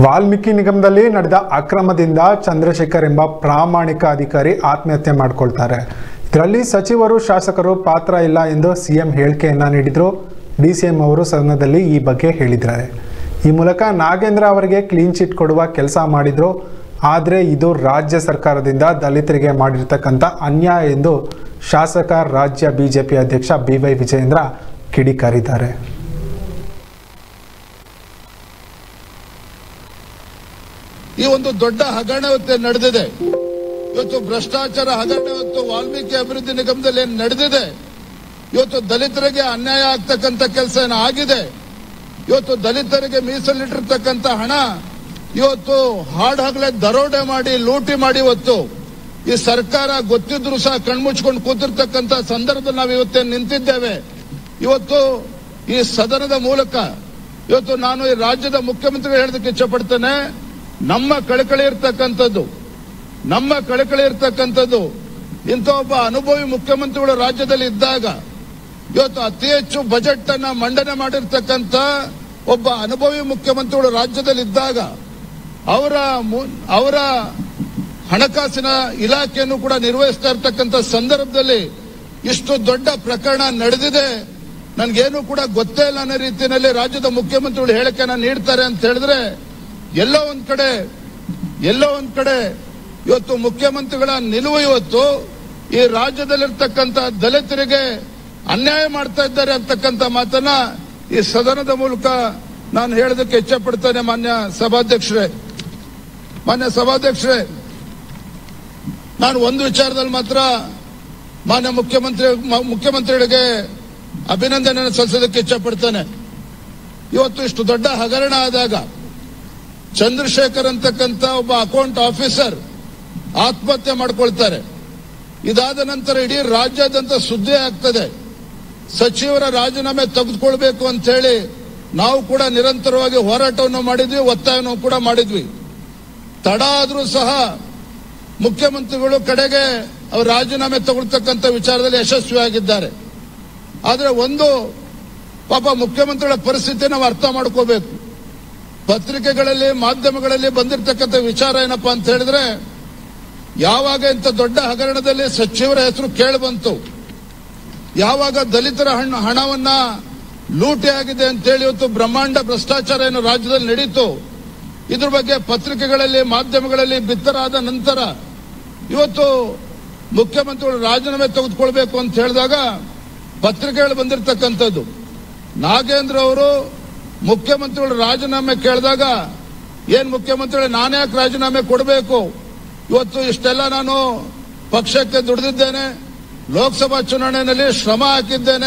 ವಾಲ್ಮೀಕಿ ನಿಗಮದಲ್ಲಿ ನಡೆದ ಅಕ್ರಮದಿಂದ ಚಂದ್ರಶೇಖರ್ ಎಂಬ ಪ್ರಾಮಾಣಿಕ ಅಧಿಕಾರಿ ಆತ್ಮಹತ್ಯೆ ಮಾಡಿಕೊಳ್ತಾರೆ. ಇದರಲ್ಲಿ ಸಚಿವರು ಶಾಸಕರು ಪಾತ್ರ ಇಲ್ಲ ಎಂದು ಸಿಎಂ ಹೇಳಿಕೆಯನ್ನ ನೀಡಿದ್ರು. ಎಂ ಅವರು ಸದನದಲ್ಲಿ ಈ ಬಗ್ಗೆ ಹೇಳಿದ್ದಾರೆ. ಈ ಮೂಲಕ ನಾಗೇಂದ್ರ ಅವರಿಗೆ ಕ್ಲೀನ್ ಚಿಟ್ ಕೊಡುವ ಕೆಲಸ ಮಾಡಿದ್ರು. ಆದರೆ ಇದು ರಾಜ್ಯ ಸರ್ಕಾರದಿಂದ ದಲಿತರಿಗೆ ಮಾಡಿರ್ತಕ್ಕಂಥ ಅನ್ಯಾಯ ಎಂದು ಶಾಸಕ, ರಾಜ್ಯ ಬಿಜೆಪಿ ಅಧ್ಯಕ್ಷ ಬಿ ವೈ ವಿಜಯೇಂದ್ರ ಕಿಡಿಕಾರಿದ್ದಾರೆ. ಈ ಒಂದು ದೊಡ್ಡ ಹಗರಣವತ್ತೆ ನಡೆದಿದೆ. ಇವತ್ತು ಭ್ರಷ್ಟಾಚಾರ ಹಗರಣ ಇವತ್ತು ವಾಲ್ಮೀಕಿ ಅಭಿವೃದ್ಧಿ ನಿಗಮದಲ್ಲಿ ಏನ್ ನಡೆದಿದೆ? ಇವತ್ತು ದಲಿತರಿಗೆ ಅನ್ಯಾಯ ಆಗ್ತಕ್ಕಂಥ ಕೆಲಸ ಏನು ಆಗಿದೆ? ಇವತ್ತು ದಲಿತರಿಗೆ ಮೀಸಲಿಟ್ಟಿರ್ತಕ್ಕಂಥ ಹಣ, ಇವತ್ತು ಹಾಡಹಗಲೇ ದರೋಡೆ ಮಾಡಿ, ಲೂಟಿ ಮಾಡಿ ಇವತ್ತು ಈ ಸರ್ಕಾರ ಗೊತ್ತಿದ್ರು ಸಹ ಕಣ್ಮುಚ್ಕೊಂಡು ಕೂತಿರ್ತಕ್ಕಂಥ ಸಂದರ್ಭದಲ್ಲಿ ನಾವು ಇವತ್ತೇ ನಿಂತಿದ್ದೇವೆ? ಇವತ್ತು ಈ ಸದನದ ಮೂಲಕ, ಇವತ್ತು ನಾನು ಈ ರಾಜ್ಯದ ಮುಖ್ಯಮಂತ್ರಿಗಳು ಹೇಳೋದಕ್ಕೆ ಇಚ್ಛಪಡ್ತೇನೆ ನಮ್ಮ ಕಳಕಳಿ ಇರ್ತಕ್ಕಂಥದ್ದು, ನಮ್ಮ ಕಳಕಳಿ ಇರ್ತಕ್ಕಂಥದ್ದು, ಇಂಥ ಒಬ್ಬ ಅನುಭವಿ ಮುಖ್ಯಮಂತ್ರಿಗಳು ರಾಜ್ಯದಲ್ಲಿ ಇದ್ದಾಗ ಇವತ್ತು ಅತಿ ಹೆಚ್ಚು ಬಜೆಟ್ ಅನ್ನ ಮಂಡನೆ ಮಾಡಿರ್ತಕ್ಕಂಥ ಒಬ್ಬ ಅನುಭವಿ ಮುಖ್ಯಮಂತ್ರಿಗಳು ರಾಜ್ಯದಲ್ಲಿ ಇದ್ದಾಗ ಅವರ ಅವರ ಹಣಕಾಸಿನ ಇಲಾಖೆಯನ್ನು ಕೂಡ ನಿರ್ವಹಿಸ್ತಾ ಇರ್ತಕ್ಕಂಥ ಸಂದರ್ಭದಲ್ಲಿ ಇಷ್ಟು ದೊಡ್ಡ ಪ್ರಕರಣ ನಡೆದಿದೆ. ನನಗೇನು ಕೂಡ ಗೊತ್ತೇ ಇಲ್ಲ ಅನ್ನೋ ರೀತಿಯಲ್ಲಿ ರಾಜ್ಯದ ಮುಖ್ಯಮಂತ್ರಿಗಳು ಹೇಳಿಕೆನ ನೀಡ್ತಾರೆ ಅಂತ ಹೇಳಿದ್ರೆ ಎಲ್ಲೋ ಒಂದ್ ಕಡೆ, ಎಲ್ಲೋ ಒಂದ್ ಕಡೆ ಇವತ್ತು ಮುಖ್ಯಮಂತ್ರಿಗಳ ನಿಲುವು ಇವತ್ತು ಈ ರಾಜ್ಯದಲ್ಲಿರ್ತಕ್ಕಂಥ ದಲಿತರಿಗೆ ಅನ್ಯಾಯ ಮಾಡ್ತಾ ಇದ್ದಾರೆ ಅಂತಕ್ಕಂಥ ಮಾತನ್ನ ಈ ಸದನದ ಮೂಲಕ ನಾನು ಹೇಳೋದಕ್ಕೆ ಇಚ್ಛಪಡ್ತೇನೆ ಮಾನ್ಯ ಸಭಾಧ್ಯಕ್ಷರೇ. ಮಾನ್ಯ ಸಭಾಧ್ಯಕ್ಷರೇ, ನಾನು ಒಂದು ವಿಚಾರದಲ್ಲಿ ಮಾತ್ರ ಮಾನ್ಯ ಮುಖ್ಯಮಂತ್ರಿ, ಮುಖ್ಯಮಂತ್ರಿಗಳಿಗೆ ಅಭಿನಂದನೆಯನ್ನು ಸಲ್ಲಿಸೋದಕ್ಕೆ ಇಚ್ಛಪಡ್ತೇನೆ. ಇವತ್ತು ಇಷ್ಟು ದೊಡ್ಡ ಹಗರಣ ಆದಾಗ ಚಂದ್ರಶೇಖರ್ ಅಂತಕ್ಕಂಥ ಒಬ್ಬ ಅಕೌಂಟ್ ಆಫೀಸರ್ ಆತ್ಮಹತ್ಯೆ ಮಾಡ್ಕೊಳ್ತಾರೆ. ಇದಾದ ನಂತರ ಇಡೀ ರಾಜ್ಯಾದ್ಯಂತ ಸುದ್ದಿ ಆಗ್ತದೆ. ಸಚಿವರ ರಾಜೀನಾಮೆ ತೆಗೆದುಕೊಳ್ಬೇಕು ಅಂತ ಹೇಳಿ ನಾವು ಕೂಡ ನಿರಂತರವಾಗಿ ಹೋರಾಟವನ್ನು ಮಾಡಿದ್ವಿ, ಒತ್ತಾಯವನ್ನು ಕೂಡ ಮಾಡಿದ್ವಿ. ತಡ ಆದರೂ ಸಹ ಮುಖ್ಯಮಂತ್ರಿಗಳು ಕಡೆಗೆ ಅವರು ರಾಜೀನಾಮೆ ತಗೊಳ್ತಕ್ಕಂಥ ವಿಚಾರದಲ್ಲಿ ಯಶಸ್ವಿಯಾಗಿದ್ದಾರೆ. ಆದರೆ ಒಂದು ಪಾಪ ಮುಖ್ಯಮಂತ್ರಿಗಳ ಪರಿಸ್ಥಿತಿ ನಾವು ಅರ್ಥ ಮಾಡ್ಕೋಬೇಕು. ಪತ್ರಿಕೆಗಳಲ್ಲಿ, ಮಾಧ್ಯಮಗಳಲ್ಲಿ ಬಂದಿರತಕ್ಕಂಥ ವಿಚಾರ ಏನಪ್ಪಾ ಅಂತ ಹೇಳಿದ್ರೆ, ಯಾವಾಗ ಇಂಥ ದೊಡ್ಡ ಹಗರಣದಲ್ಲಿ ಸಚಿವರ ಹೆಸರು ಕೇಳಿ ಬಂತು, ಯಾವಾಗ ದಲಿತರ ಹಣ ಹಣವನ್ನ ಲೂಟಿ ಆಗಿದೆ ಅಂತೇಳಿ ಇವತ್ತು ಬ್ರಹ್ಮಾಂಡ ಭ್ರಷ್ಟಾಚಾರ ಏನು ರಾಜ್ಯದಲ್ಲಿ ನಡೀತು, ಇದ್ರ ಬಗ್ಗೆ ಪತ್ರಿಕೆಗಳಲ್ಲಿ, ಮಾಧ್ಯಮಗಳಲ್ಲಿ ಬಿತ್ತರಾದ ನಂತರ ಇವತ್ತು ಮುಖ್ಯಮಂತ್ರಿಗಳು ರಾಜೀನಾಮೆ ತೆಗೆದುಕೊಳ್ಬೇಕು ಅಂತ ಹೇಳಿದಾಗ ಪತ್ರಿಕೆಗಳು ಬಂದಿರತಕ್ಕಂಥದ್ದು. ನಾಗೇಂದ್ರ ಅವರು ಮುಖ್ಯಮಂತ್ರಿಗಳು ರಾಜೀನಾಮೆ ಕೇಳಿದಾಗ ಏನ್ ಮುಖ್ಯಮಂತ್ರಿಗಳು, ನಾನು ಯಾಕೆ ರಾಜೀನಾಮೆ ಕೊಡಬೇಕು? ಇವತ್ತು ಇಷ್ಟೆಲ್ಲ ನಾನು ಪಕ್ಷಕ್ಕೆ ದುಡಿದಿದ್ದೇನೆ, ಲೋಕಸಭಾ ಚುನಾವಣೆಯಲ್ಲಿ ಶ್ರಮ ಹಾಕಿದ್ದೇನೆ.